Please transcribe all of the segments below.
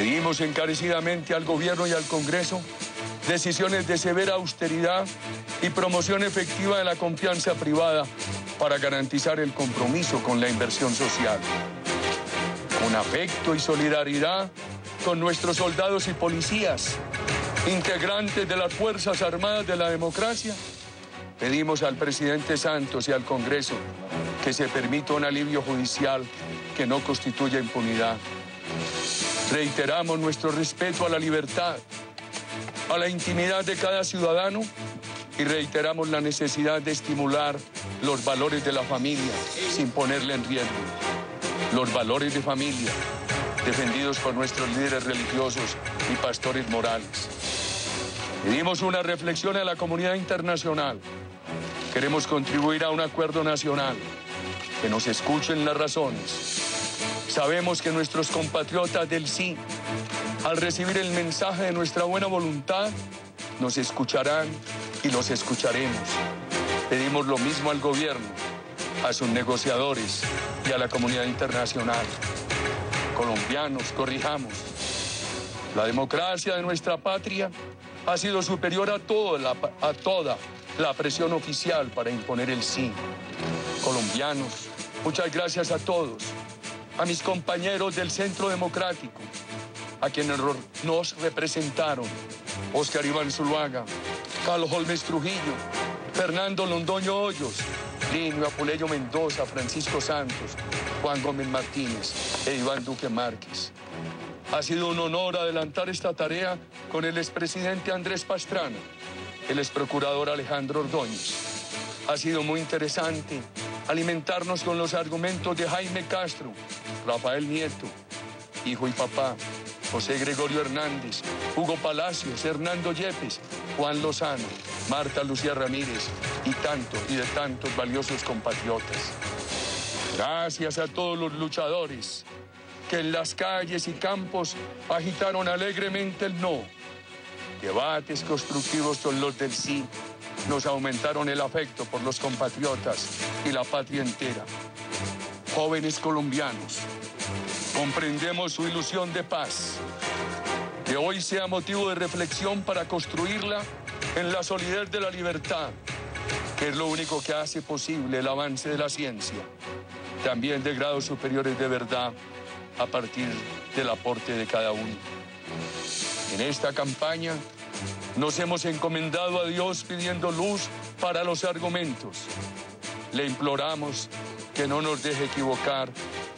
Pedimos encarecidamente al gobierno y al Congreso decisiones de severa austeridad y promoción efectiva de la confianza privada para garantizar el compromiso con la inversión social. Con afecto y solidaridad con nuestros soldados y policías, integrantes de las Fuerzas Armadas de la Democracia, pedimos al presidente Santos y al Congreso que se permita un alivio judicial que no constituya impunidad. Reiteramos nuestro respeto a la libertad, a la intimidad de cada ciudadano y reiteramos la necesidad de estimular los valores de la familia sin ponerle en riesgo. Los valores de familia defendidos por nuestros líderes religiosos y pastores morales. Pedimos una reflexión a la comunidad internacional. Queremos contribuir a un acuerdo nacional, que nos escuchen las razones. Sabemos que nuestros compatriotas del sí, al recibir el mensaje de nuestra buena voluntad, nos escucharán y los escucharemos. Pedimos lo mismo al gobierno, a sus negociadores y a la comunidad internacional. Colombianos, corrijamos. La democracia de nuestra patria ha sido superior a, toda la, a toda la presión oficial para imponer el sí. Colombianos, muchas gracias a todos, a mis compañeros del Centro Democrático, a quienes nos representaron, Oscar Iván Zuluaga, Carlos Holmes Trujillo, Fernando Londoño Hoyos, Lino Apuleyo Mendoza, Francisco Santos, Juan Gómez Martínez e Iván Duque Márquez. Ha sido un honor adelantar esta tarea con el expresidente Andrés Pastrana, el exprocurador Alejandro Ordóñez. Ha sido muy interesante alimentarnos con los argumentos de Jaime Castro, Rafael Nieto, hijo y papá, José Gregorio Hernández, Hugo Palacios, Hernando Yepes, Juan Lozano, Marta Lucía Ramírez y tantos y de tantos valiosos compatriotas. Gracias a todos los luchadores que en las calles y campos agitaron alegremente el no. Debates constructivos con los del sí nos aumentaron el afecto por los compatriotas y la patria entera. Jóvenes colombianos, comprendemos su ilusión de paz. Que hoy sea motivo de reflexión para construirla en la solidez de la libertad, que es lo único que hace posible el avance de la ciencia, también de grados superiores de verdad a partir del aporte de cada uno. En esta campaña nos hemos encomendado a Dios pidiendo luz para los argumentos. Le imploramos que no nos deje equivocar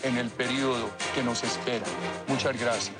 en el periodo que nos espera. Muchas gracias.